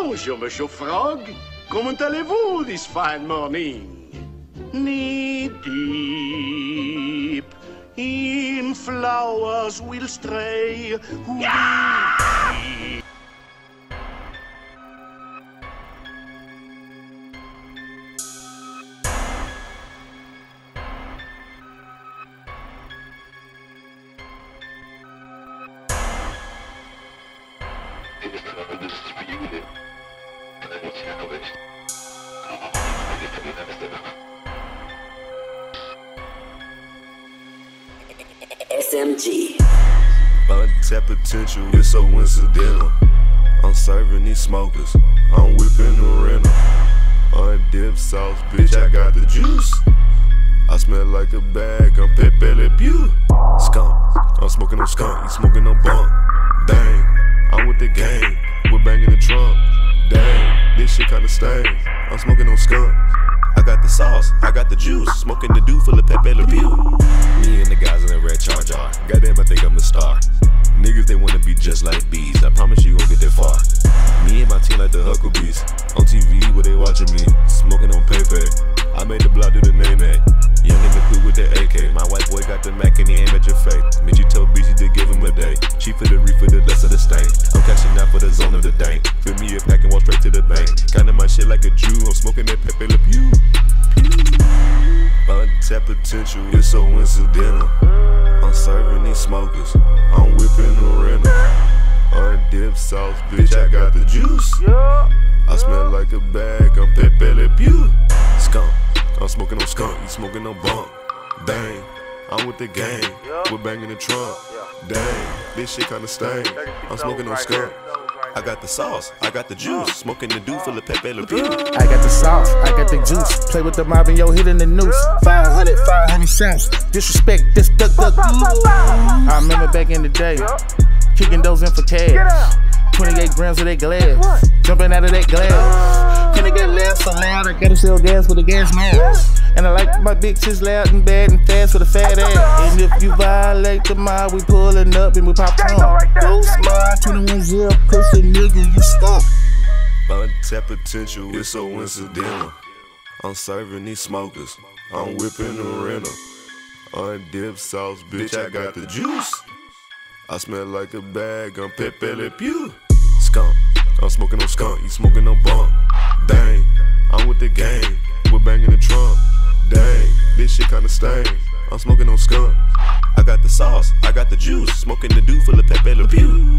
Bonjour, Monsieur Frog. Comment allez-vous this fine morning? Knee deep in flowers will stray. Who yeah! SMG. Untapped potential, it's so incidental. I'm serving these smokers, I'm whipping the rental. Undipped sauce, bitch, I got the juice. I smell like a bag, I'm Pepe Le Pew. Skunk, I'm smoking on skunk, you smoking on bunk. Dang, I'm with the gang, we're banging the trunk. This shit kinda stain. I'm smoking on skunk. I got the sauce, I got the juice, smoking the dew full of Pepe Le Pew. Me and the guys in the red charge are. Goddamn, I think I'm a star. Niggas, they wanna be just like bees. I promise you won't get that far. Me and my team like the Hucklebees. On TV, where they watching me. Smoking on Pepe. I made the block do the name at. Young in the crew with the AK. My white boy got the Mac and he aim at your face. Shit like a Jew. I'm smoking that Pepe Le Pew. Untapped potential, it's so incidental. I'm serving these smokers, I'm whipping the rental. Undipped sauce, bitch, I got the juice. I smell like a bag, I'm Pepe Le Pew. Skunk, I'm smoking on skunk, you smoking on bunk. Dang, I'm with the gang, we're banging the trunk. Dang, this shit kinda stain. I'm smoking on skunk. I got the sauce, I got the juice, smoking the dew full of Pepe Le Pew. I got the sauce, I got the juice. Play with the mob and yo, hitting the noose. 500, 500 shots. Disrespect, this duck, duck. I remember back in the day, kicking those in for cash. 28 grams of that glass, jumping out of that glass. Can it get less so loud? I gotta sell gas with a gas mask. And I like my bitches loud and bad and fast with a fat ass. And if you violate the mob, we pullin' up and we pop tongue. Go smart, 21 zip, pussy nigga, you stuck. Untapped potential, it's so incidental. I'm serving these smokers, I'm whipping the rental. Undipped sauce, bitch, I got the juice. I smell like a bag, I'm Pepe Le Pew. Skunk, I'm smoking on skunk, you smoking on bunk. Dang, I'm with the gang, we're banging the trunk. Dang, this shit kinda stain. I'm smoking on skunk. I got the sauce, I got the juice, smoking the dew full of Pepe Le Pew.